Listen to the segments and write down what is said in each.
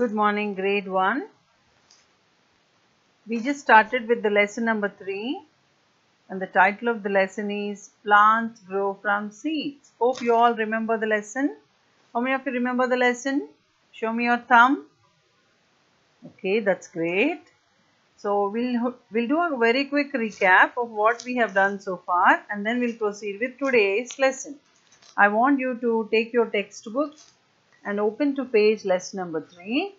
Good morning, grade 1. We just started with the lesson number 3 and the title of the lesson is Plants Grow from Seeds. Hope you all remember the lesson. How many of you remember the lesson? Show me your thumb. Okay, that's great. So we'll, we'll do a very quick recap of what we have done so far and then we'll proceed with today's lesson. I want you to take your textbook and open to page lesson number 3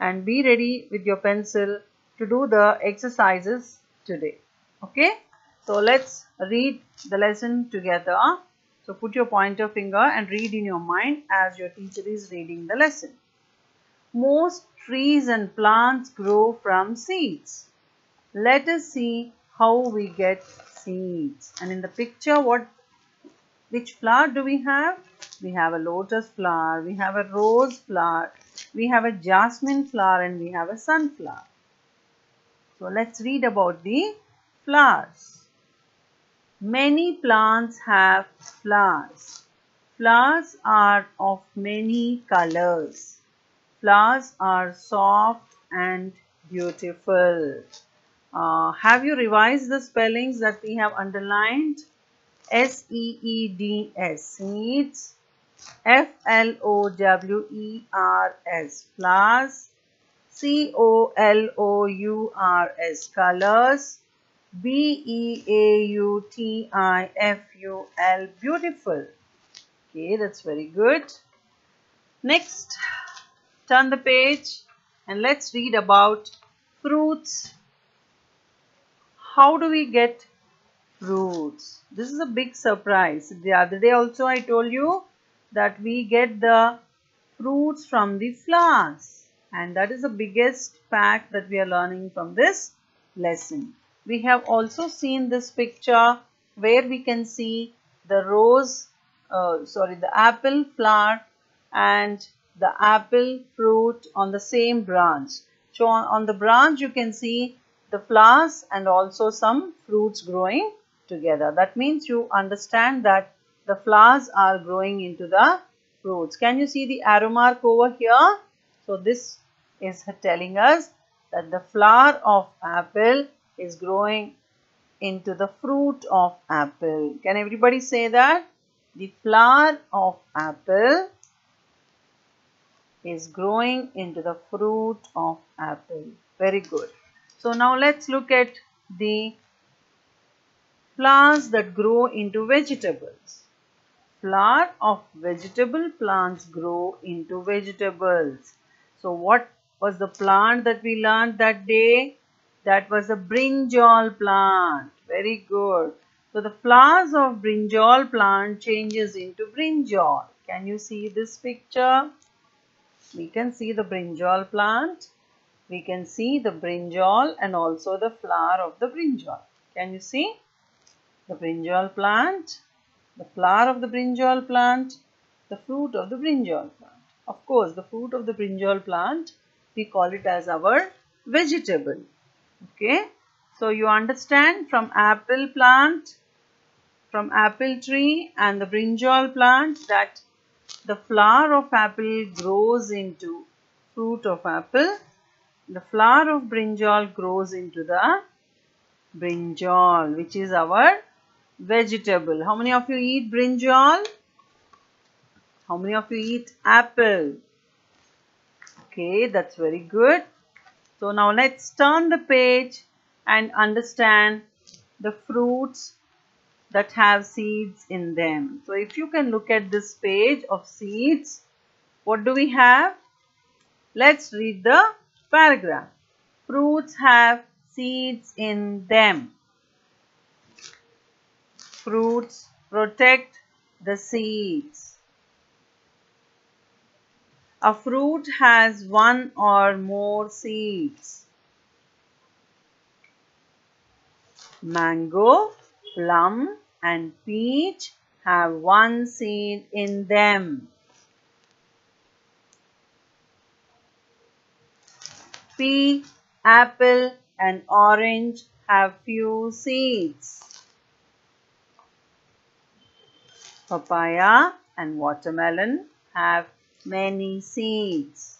and be ready with your pencil to do the exercises today. Okay. So let's read the lesson together. So put your pointer finger and read in your mind as your teacher is reading the lesson. Most trees and plants grow from seeds. Let us see how we get seeds. And in the picture, what which flower do we have? We have a lotus flower, we have a rose flower, we have a jasmine flower and we have a sunflower. So let's read about the flowers. Many plants have flowers. Flowers are of many colors. Flowers are soft and beautiful. Uh, have you revised the spellings that we have underlined? S-E-E-D-S, seeds. F-L-O-W-E-R-S, flowers. C-O-L-O-U-R-S, colors. B-E-A-U-T-I-F-U-L, beautiful. Okay, that's very good. Next, turn the page and let's read about fruits. How do we get fruits? This is a big surprise. The other day also I told you that we get the fruits from the flowers and that is the biggest fact that we are learning from this lesson. We have also seen this picture where we can see the rose, uh, sorry, the apple flower and the apple fruit on the same branch. So on, on the branch you can see the flowers and also some fruits growing together. That means you understand that the flowers are growing into the fruits. Can you see the arrow mark over here? So this is telling us that the flower of apple is growing into the fruit of apple. Can everybody say that? The flower of apple is growing into the fruit of apple. Very good. So now let's look at the flowers that grow into vegetables. Flower of vegetable plants grow into vegetables. So what was the plant that we learned that day? That was a brinjal plant. Very good. So the flowers of brinjal plant changes into brinjal. Can you see this picture? We can see the brinjal plant. We can see the brinjal and also the flower of the brinjal. Can you see? The brinjal plant, the flower of the brinjal plant, the fruit of the brinjal plant. Of course, the fruit of the brinjal plant, we call it as our vegetable. Okay. So, you understand from apple plant, from apple tree and the brinjal plant that the flower of apple grows into fruit of apple. The flower of brinjal grows into the brinjal which is our vegetable. How many of you eat brinjal? How many of you eat apple? Okay, that's very good. So now let's turn the page and understand the fruits that have seeds in them. So if you can look at this page of seeds, what do we have? Let's read the paragraph. Fruits have seeds in them. Fruits protect the seeds. A fruit has one or more seeds. Mango, plum and peach have one seed in them. Pea, apple and orange have few seeds. Papaya and watermelon have many seeds.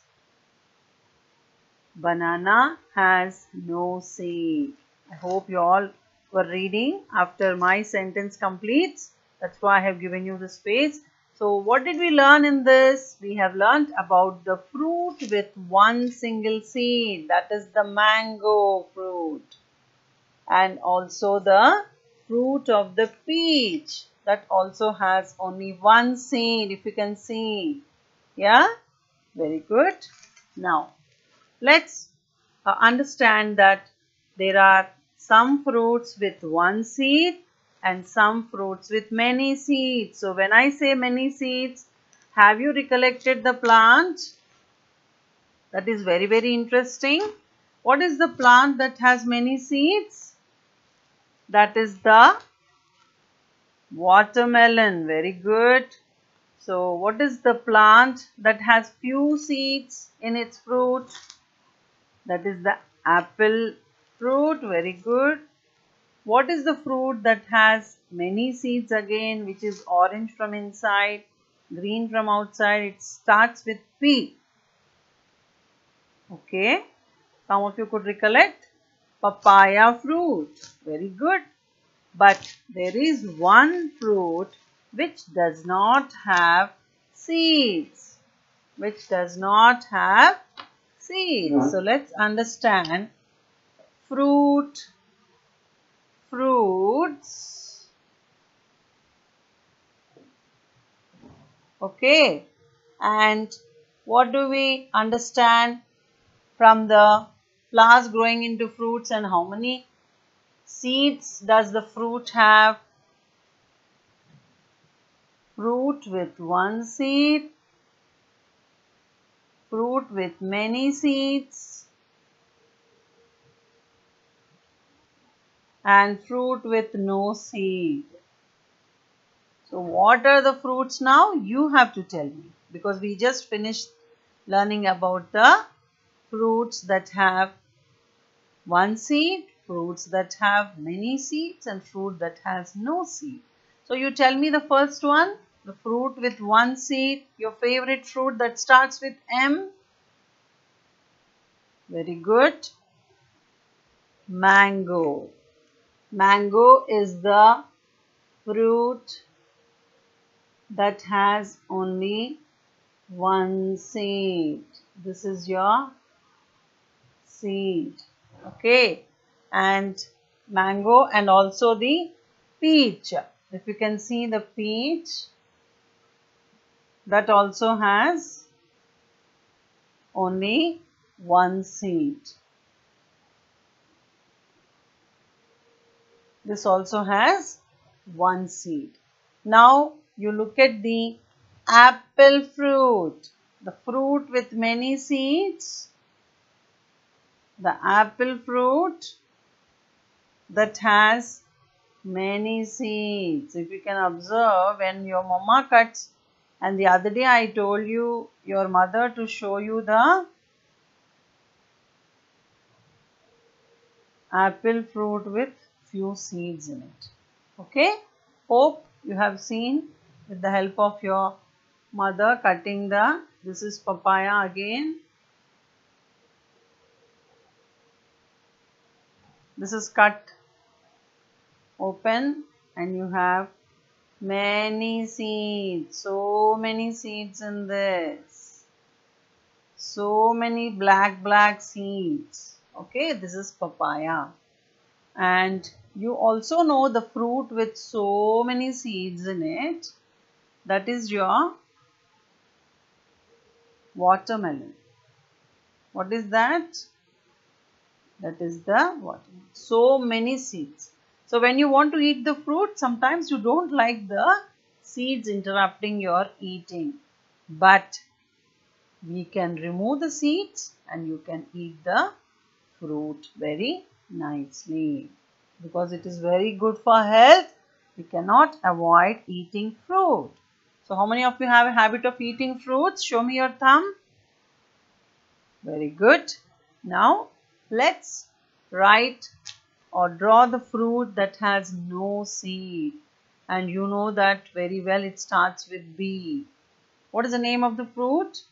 banana has no seed. I hope you all were reading after my sentence completes. That's why I have given you the space. So what did we learn in this? We have learned about the fruit with one single seed. That is the mango fruit. And also the fruit of the peach. That also has only one seed if you can see. Yeah? Very good. Now, let's uh, understand that there are some fruits with one seed and some fruits with many seeds. So when I say many seeds, have you recollected the plant? That is very, very interesting. What is the plant that has many seeds? That is the watermelon. Very good. So what is the plant that has few seeds in its fruit? That is the apple fruit. Very good. What is the fruit that has many seeds again which is orange from inside, green from outside? It starts with P. Okay. Some of you could recollect. Papaya fruit. Very good. But there is one fruit which does not have seeds. Which does not have seeds. So let's understand fruit fruits. Okay. And what do we understand from the flowers growing into fruits and how many seeds does the fruit have? Fruit with one seed, fruit with many seeds, and fruit with no seed. So what are the fruits now? You have to tell me because we just finished learning about the fruits that have one seed, fruits that have many seeds and fruit that has no seed. So you tell me the first one, the fruit with one seed, your favorite fruit that starts with M. Very good. Mango. Mango is the fruit that has only one seed. This is your seed. Okay. And mango and also the peach. If you can see the peach, that also has only one seed. This also has one seed. Now you look at the apple fruit, the fruit with many seeds, the apple fruit that has many seeds. If you can observe when your mama cuts and the other day I told you your mother to show you the apple fruit with few seeds in it. Okay. Hope you have seen with the help of your mother cutting the, this is papaya again. This is cut open and you have many seeds, so many seeds in this. So many black black seeds. Okay, this is papaya. And you also know the fruit with so many seeds in it. That is your watermelon. What is that? That is the watermelon. So many seeds. So when you want to eat the fruit, sometimes you don't like the seeds interrupting your eating. But we can remove the seeds and you can eat the fruit very nicely because it is very good for health. We cannot avoid eating fruit. So how many of you have a habit of eating fruits? Show me your thumb. Very good. Now let's write or draw the fruit that has no seed. And you know that very well it starts with B. What is the name of the fruit?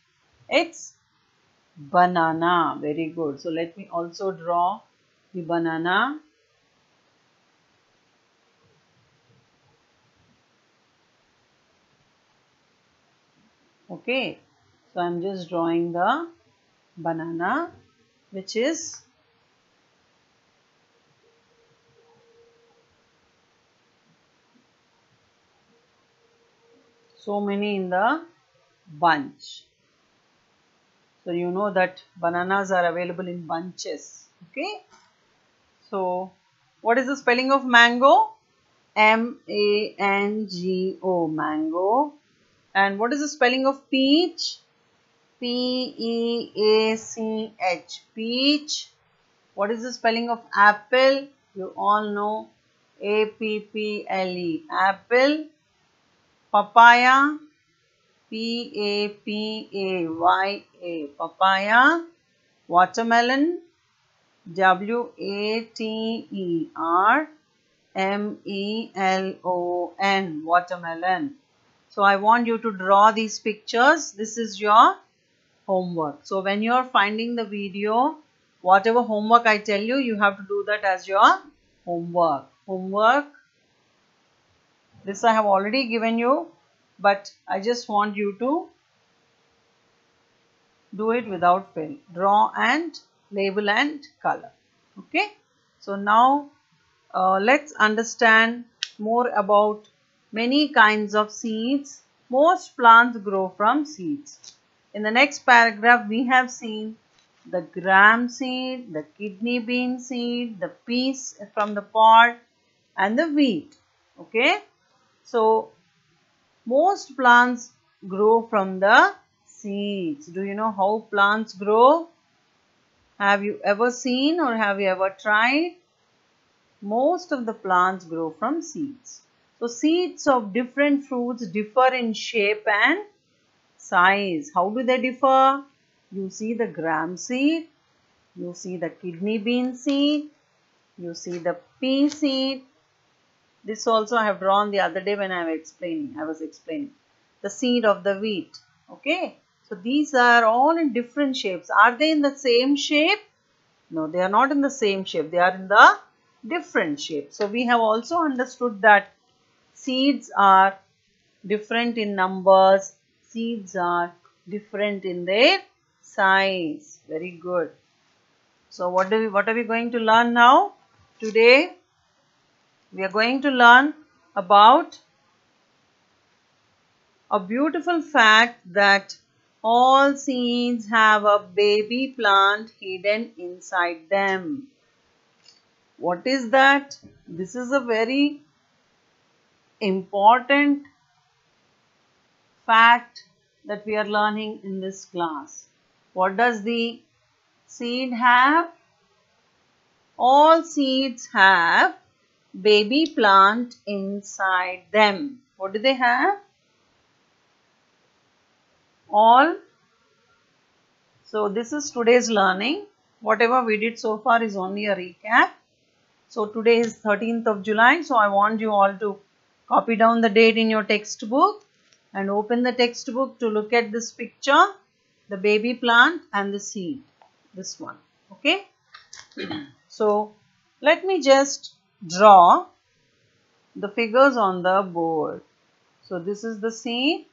It's banana. Very good. So let me also draw the banana. Okay. So I'm just drawing the banana which is so many in the bunch. So you know that bananas are available in bunches. Okay. So what is the spelling of mango? M-A-N-G-O, mango. And what is the spelling of peach? P-E-A-C-H, peach. What is the spelling of apple? You all know A-P-P-L-E, apple. Papaya, P-A-P-A-Y-A, papaya. Watermelon, W-A-T-E-R-M-E-L-O-N, watermelon. So I want you to draw these pictures. This is your homework. So when you are finding the video, whatever homework I tell you, you have to do that as your homework. Homework. This I have already given you, but I just want you to do it without fail. Draw and label and color. Okay. So now uh, let's understand more about many kinds of seeds. Most plants grow from seeds. In the next paragraph, we have seen the gram seed, the kidney bean seed, the peas from the pod and the wheat. Okay. So, most plants grow from the seeds. Do you know how plants grow? Have you ever seen or have you ever tried? Most of the plants grow from seeds. So seeds of different fruits differ in shape and size. How do they differ? You see the gram seed, you see the kidney bean seed, you see the pea seed. This also I have drawn the other day when I was explaining. I was explaining the seed of the wheat. Okay. So these are all in different shapes. Are they in the same shape? No, they are not in the same shape. They are in the different shape. So we have also understood that seeds are different in numbers, seeds are different in their size. Very good. So what do we what are we going to learn now? Today we are going to learn about a beautiful fact that all seeds have a baby plant hidden inside them. What is that? This is a very important fact that we are learning in this class. What does the seed have? All seeds have baby plant inside them. What do they have? All. So this is today's learning. Whatever we did so far is only a recap. So today is 13th of July. So I want you all to Copy down the date in your textbook and open the textbook to look at this picture, the baby plant and the seed, this one, okay. so, let me just draw the figures on the board. So, this is the seed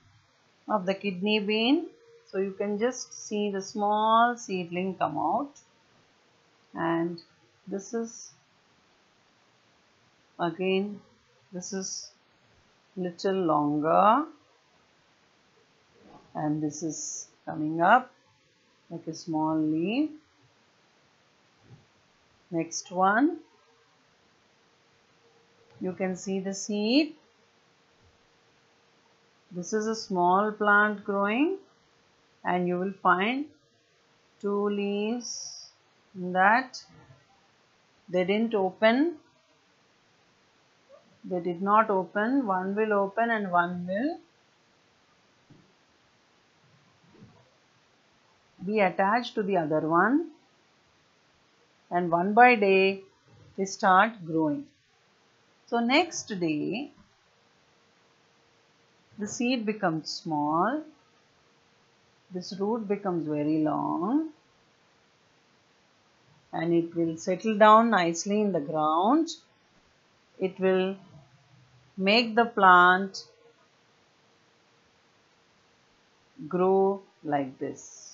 of the kidney bean. So, you can just see the small seedling come out and this is again this is little longer and this is coming up like a small leaf next one you can see the seed. This is a small plant growing and you will find two leaves that. They didn't open. They did not open. One will open and one will be attached to the other one. And one by day they start growing so next day the seed becomes small this root becomes very long and it will settle down nicely in the ground. It will make the plant grow like this.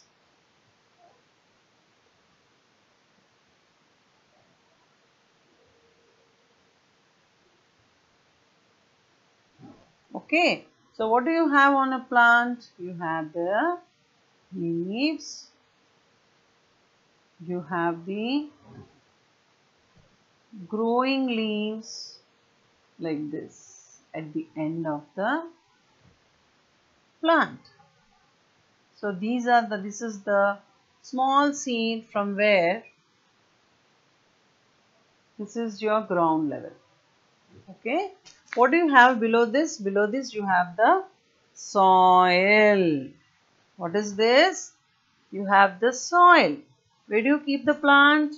Okay, so what do you have on a plant? You have the leaves, you have the growing leaves like this at the end of the plant. So these are the this is the small seed from where this is your ground level. Okay. What do you have below this? Below this you have the soil. What is this? You have the soil. Where do you keep the plant?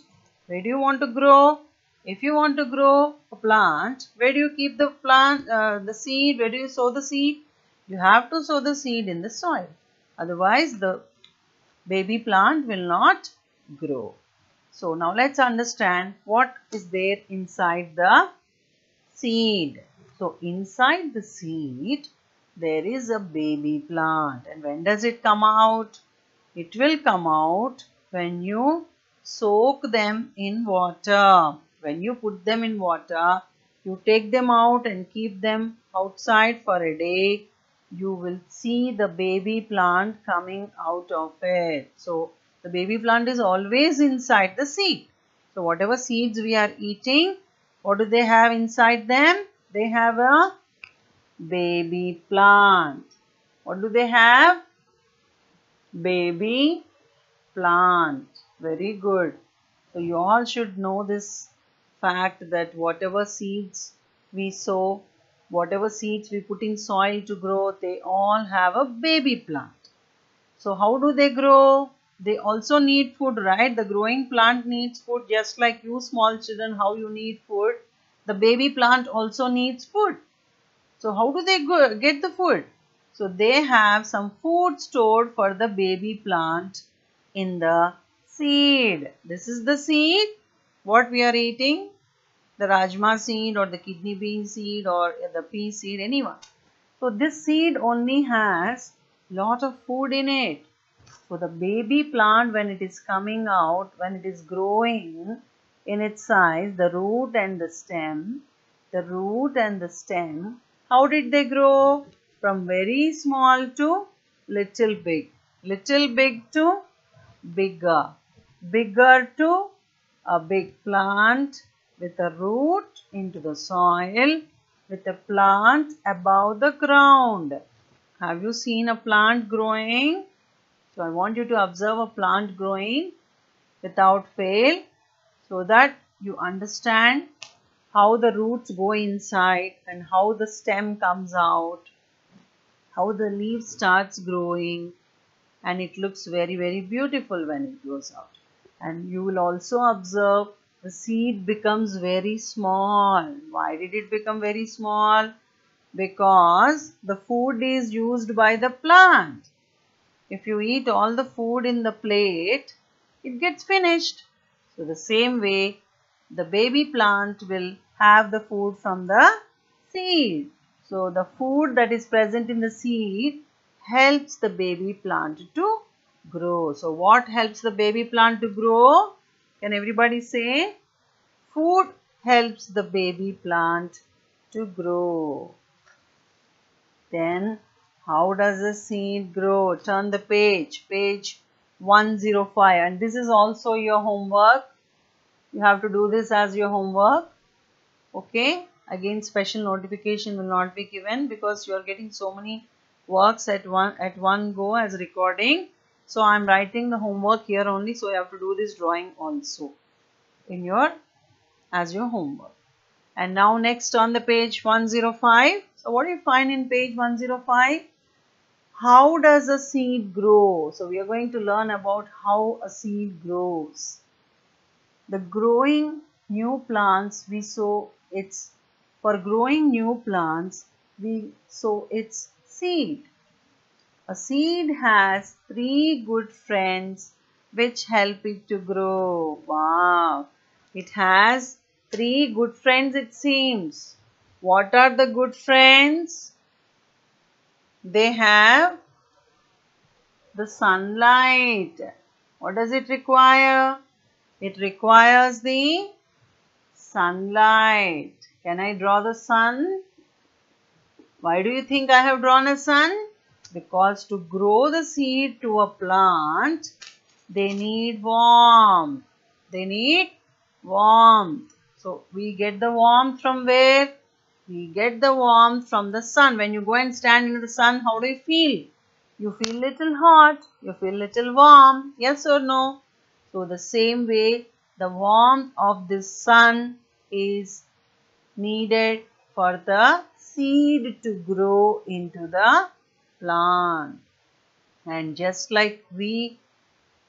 Where do you want to grow? If you want to grow a plant, where do you keep the plant, uh, the seed? Where do you sow the seed? You have to sow the seed in the soil. Otherwise, the baby plant will not grow. So, now let's understand what is there inside the seed. So, inside the seed, there is a baby plant. And when does it come out? It will come out when you soak them in water. When you put them in water, you take them out and keep them outside for a day. You will see the baby plant coming out of it. So, the baby plant is always inside the seed. So, whatever seeds we are eating, what do they have inside them? They have a baby plant. What do they have? Baby plant. Very good. So you all should know this fact that whatever seeds we sow, whatever seeds we put in soil to grow, they all have a baby plant. So how do they grow? They also need food, right? The growing plant needs food just like you small children, how you need food. The baby plant also needs food. So how do they go, get the food? So they have some food stored for the baby plant in the seed. This is the seed. What we are eating? The rajma seed or the kidney bean seed or the pea seed, anyone. So this seed only has lot of food in it. So the baby plant when it is coming out, when it is growing in its size, the root and the stem, the root and the stem how did they grow? From very small to little big. Little big to bigger. Bigger to a big plant with a root into the soil with a plant above the ground. Have you seen a plant growing? So I want you to observe a plant growing without fail so that you understand how the roots go inside and how the stem comes out, how the leaf starts growing and it looks very very beautiful when it grows out. And you will also observe the seed becomes very small. Why did it become very small? Because the food is used by the plant. If you eat all the food in the plate, it gets finished. So the same way the baby plant will have the food from the seed. So the food that is present in the seed helps the baby plant to grow. So what helps the baby plant to grow? Can everybody say? Food helps the baby plant to grow. Then how does the seed grow? Turn the page, page 105 and this is also your homework. You have to do this as your homework. Okay? Again special notification will not be given because you are getting so many works at one at one go as recording. So i'm writing the homework here only. So you have to do this drawing also in your as your homework. And now next on the page 105 so what do you find in page 105 how does a seed grow so we are going to learn about how a seed grows the growing new plants we sow its for growing new plants we sow its seed A seed has three good friends which help it to grow. Wow. It has three good friends it seems. What are the good friends? They have the sunlight. What does it require? It requires the sunlight. Can I draw the sun? Why do you think I have drawn a sun? Because to grow the seed to a plant, they need warmth. They need warmth. So we get the warmth from where? We get the warmth from the sun. When you go and stand in the sun, how do you feel? You feel little hot, you feel little warm, yes or no? So the same way, the warmth of the sun is needed for the seed to grow into the plant. And just like we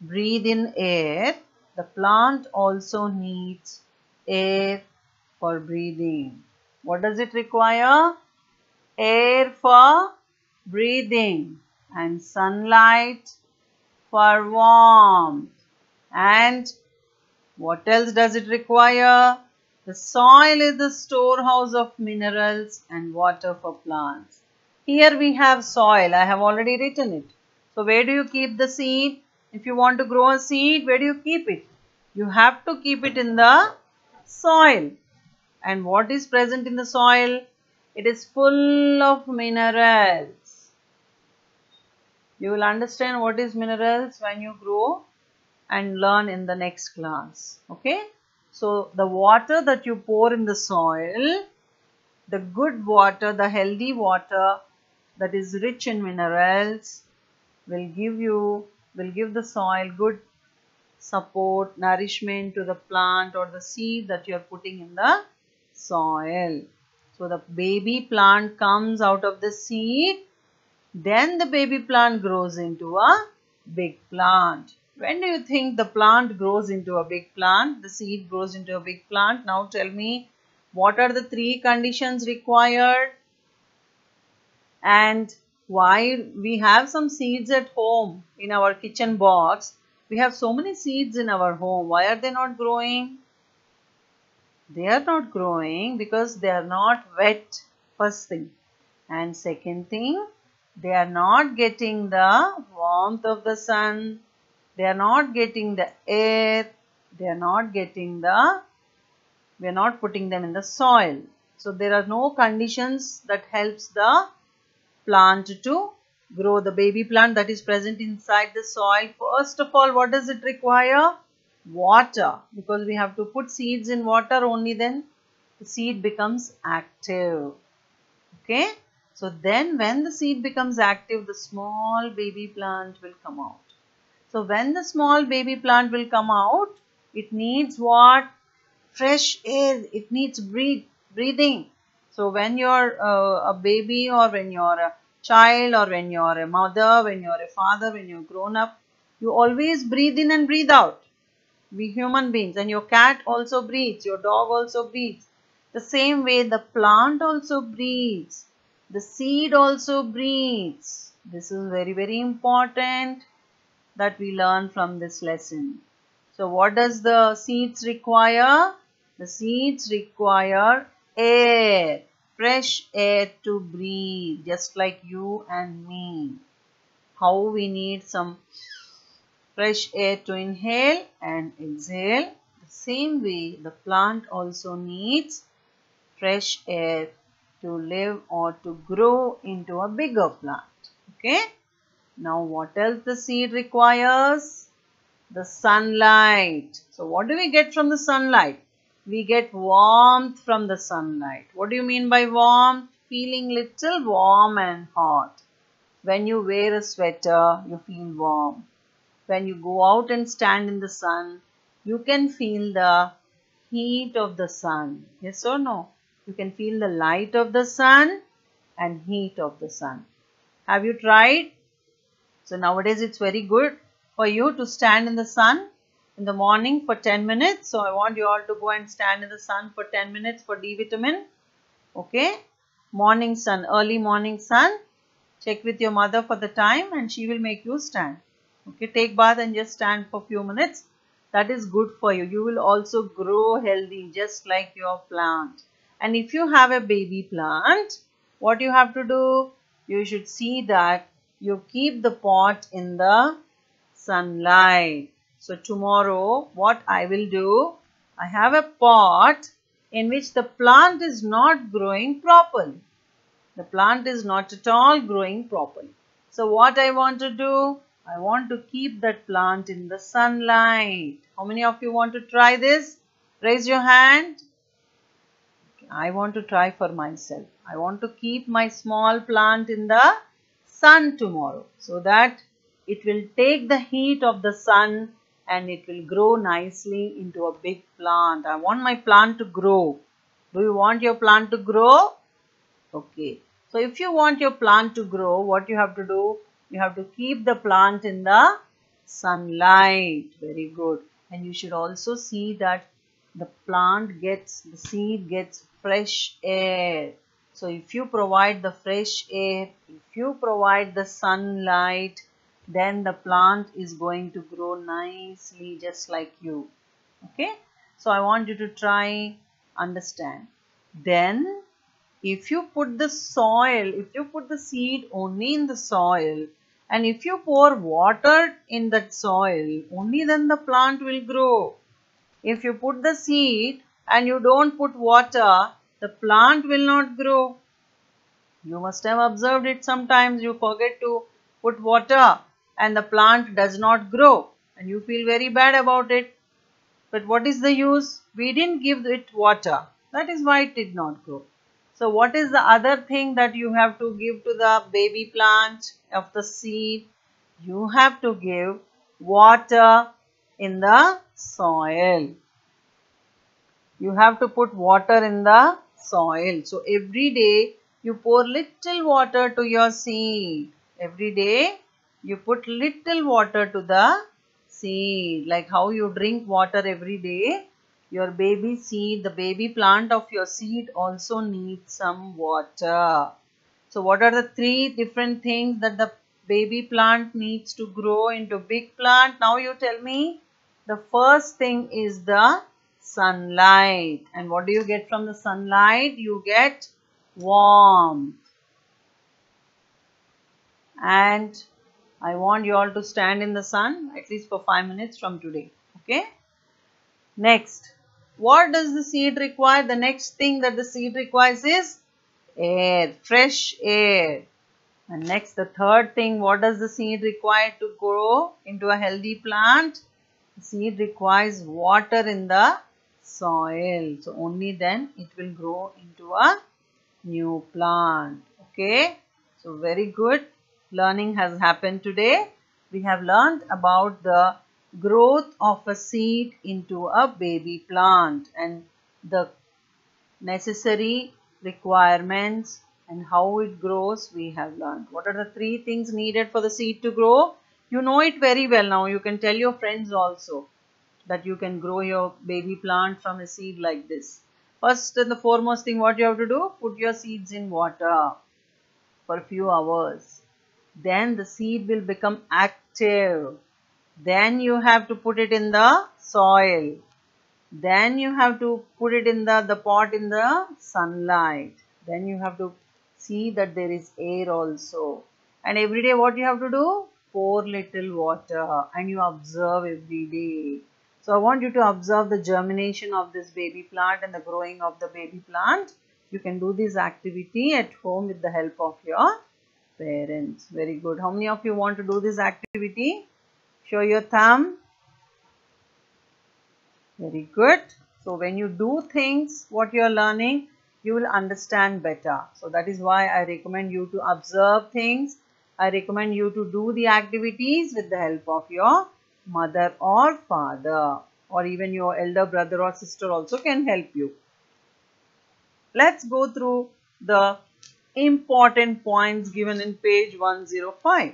breathe in air, the plant also needs air for breathing. What does it require? Air for breathing and sunlight for warmth. And what else does it require? The soil is the storehouse of minerals and water for plants. Here we have soil. I have already written it. So where do you keep the seed? If you want to grow a seed, where do you keep it? You have to keep it in the soil. And what is present in the soil? It is full of minerals. You will understand what is minerals when you grow and learn in the next class. Okay. So the water that you pour in the soil, the good water, the healthy water that is rich in minerals will give you, will give the soil good support, nourishment to the plant or the seed that you are putting in the soil. So the baby plant comes out of the seed then the baby plant grows into a big plant. When do you think the plant grows into a big plant? The seed grows into a big plant. Now tell me what are the three conditions required? And why we have some seeds at home in our kitchen box. We have so many seeds in our home. Why are they not growing? They are not growing because they are not wet first thing. And second thing, they are not getting the warmth of the sun. They are not getting the air. They are not getting the, we are not putting them in the soil. So there are no conditions that helps the plant to grow. The baby plant that is present inside the soil. First of all, what does it require? Water. Because we have to put seeds in water only then the seed becomes active. Okay. So then when the seed becomes active, the small baby plant will come out. So when the small baby plant will come out, it needs what? Fresh air. It needs breathe, breathing. So when you're uh, a baby or when you're a child or when you're a mother, when you're a father, when you're grown up, you always breathe in and breathe out. We human beings and your cat also breathes, your dog also breathes. The same way the plant also breathes. The seed also breathes. This is very, very important that we learn from this lesson. So what does the seeds require? The seeds require air, fresh air to breathe, just like you and me. How we need some fresh air to inhale and exhale. The same way the plant also needs fresh air to live or to grow into a bigger plant. Okay. Now what else the seed requires? The sunlight. So what do we get from the sunlight? We get warmth from the sunlight. What do you mean by warmth? Feeling little warm and hot. When you wear a sweater, you feel warm. When you go out and stand in the sun, you can feel the heat of the sun. Yes or no? You can feel the light of the sun and heat of the sun. Have you tried? So nowadays it's very good for you to stand in the sun in the morning for 10 minutes. So I want you all to go and stand in the sun for 10 minutes for D vitamin. Okay. Morning sun, early morning sun check with your mother for the time and she will make you stand. Okay, take bath and just stand for few minutes. That is good for you. You will also grow healthy just like your plant. And if you have a baby plant, what you have to do? You should see that you keep the pot in the sunlight. So tomorrow what I will do, I have a pot in which the plant is not growing properly. The plant is not at all growing properly. So what I want to do, I want to keep that plant in the sunlight. How many of you want to try this? Raise your hand. I want to try for myself. I want to keep my small plant in the sun tomorrow so that it will take the heat of the sun and it will grow nicely into a big plant. I want my plant to grow. Do you want your plant to grow? Okay. So if you want your plant to grow, what you have to do? You have to keep the plant in the sunlight. Very good. And you should also see that the plant gets, the seed gets fresh air. So if you provide the fresh air, if you provide the sunlight, then the plant is going to grow nicely just like you. Okay. So I want you to try understand. Then if you put the soil, if you put the seed only in the soil and if you pour water in that soil, only then the plant will grow. If you put the seed and you don't put water, the plant will not grow. You must have observed it sometimes you forget to put water and the plant does not grow and you feel very bad about it. But what is the use? We didn't give it water. That is why it did not grow. So what is the other thing that you have to give to the baby plant of the seed? You have to give water in the soil. You have to put water in the soil. So every day you pour little water to your seed. Every day you put little water to the seed. Like how you drink water every day. Your baby seed, the baby plant of your seed also needs some water. So what are the three different things that the baby plant needs to grow into big plant? Now you tell me. The first thing is the sunlight. And what do you get from the sunlight? You get warmth. And I want you all to stand in the sun at least for 5 minutes from today. Okay. Next, what does the seed require? The next thing that the seed requires is air, fresh air. And next, the third thing, what does the seed require to grow into a healthy plant? The seed requires water in the soil. So, only then it will grow into a new plant. Okay. So, very good learning has happened today. We have learned about the growth of a seed into a baby plant and the necessary requirements and how it grows we have learned. What are the three things needed for the seed to grow? You know it very well now. You can tell your friends also that you can grow your baby plant from a seed like this. First and the foremost thing what you have to do, put your seeds in water for a few hours then the seed will become active. Then you have to put it in the soil. Then you have to put it in the, the pot in the sunlight. Then you have to see that there is air also. And every day what you have to do? Pour little water and you observe every day. So I want you to observe the germination of this baby plant and the growing of the baby plant. You can do this activity at home with the help of your parents. Very good. How many of you want to do this activity? Show your thumb. Very good. So when you do things, what you are learning, you will understand better. So that is why I recommend you to observe things. I recommend you to do the activities with the help of your mother or father or even your elder brother or sister also can help you. Let's go through the important points given in page 105.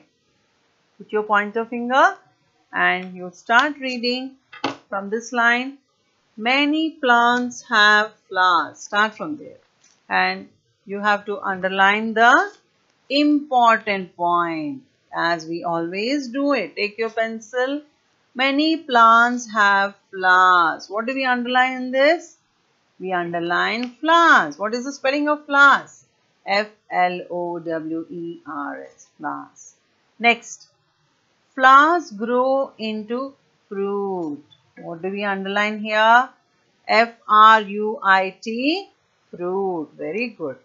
Put your pointer finger and you start reading from this line. Many plants have flowers. Start from there. And you have to underline the important point as we always do it. Take your pencil. Many plants have flowers. What do we underline in this? We underline flowers. What is the spelling of flowers? F-L-O-W-E-R-S. Flowers. Next. Flowers grow into fruit. What do we underline here? F-R-U-I-T. Fruit. Very good.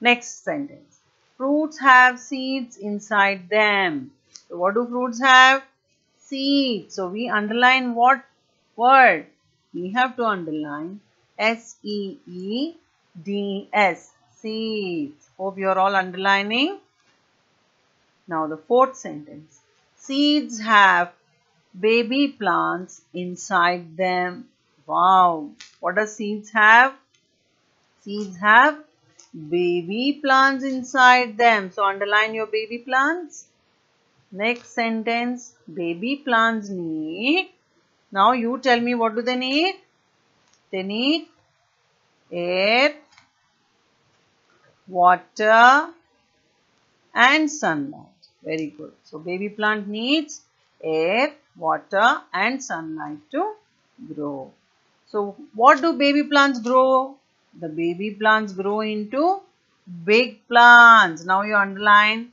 Next sentence. Fruits have seeds inside them. So what do fruits have? Seeds. So we underline what word? We have to underline S-E-E-D-S. Seeds. Hope you are all underlining. Now the fourth sentence. Seeds have baby plants inside them. Wow. What does seeds have? Seeds have baby plants inside them. So underline your baby plants. Next sentence. Baby plants need. Now you tell me what do they need? They need air, water and sunlight. Very good. So baby plant needs air, water and sunlight to grow. So what do baby plants grow? The baby plants grow into big plants. Now you underline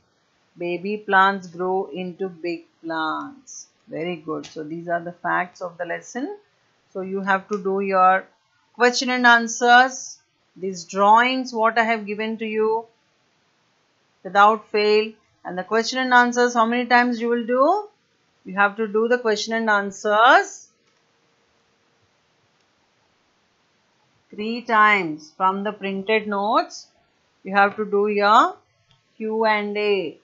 baby plants grow into big plants. Very good. So these are the facts of the lesson. So you have to do your question and answers. These drawings what I have given to you without fail. And the question and answers how many times you will do? You have to do the question and answers three times from the printed notes. You have to do your Q and A.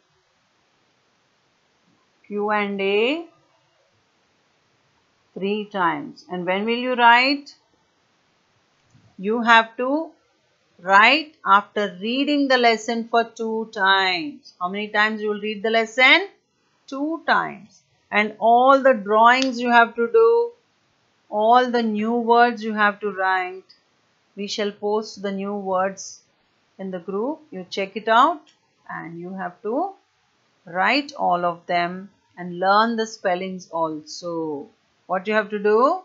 Q and A three times. And when will you write? You have to write after reading the lesson for two times. How many times you will read the lesson? Two times. And all the drawings you have to do, all the new words you have to write. We shall post the new words in the group. You check it out and you have to write all of them and learn the spellings also. What you have to do?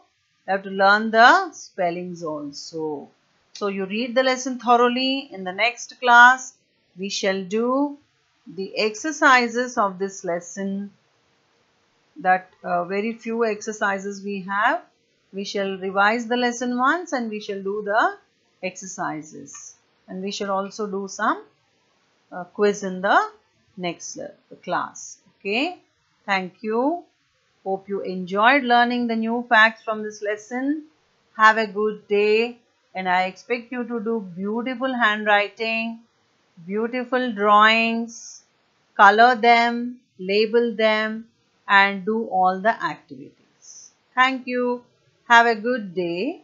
You have to learn the spellings also. So you read the lesson thoroughly. In the next class, we shall do the exercises of this lesson that uh, very few exercises we have. We shall revise the lesson once and we shall do the exercises. And we shall also do some uh, quiz in the next class. Okay. Thank you. Hope you enjoyed learning the new facts from this lesson. Have a good day and I expect you to do beautiful handwriting, beautiful drawings, color them, label them and do all the activities. Thank you. Have a good day.